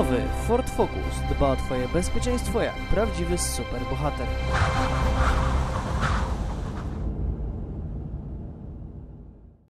Nowy Ford Focus dba o Twoje bezpieczeństwo jak prawdziwy superbohater.